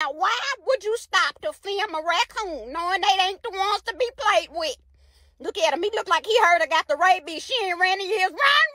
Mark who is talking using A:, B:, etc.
A: Now, why would you stop to film a raccoon knowing they ain't the ones to be played with? Look at him. He look like he heard I got the rabies. She ain't ran in years. Run,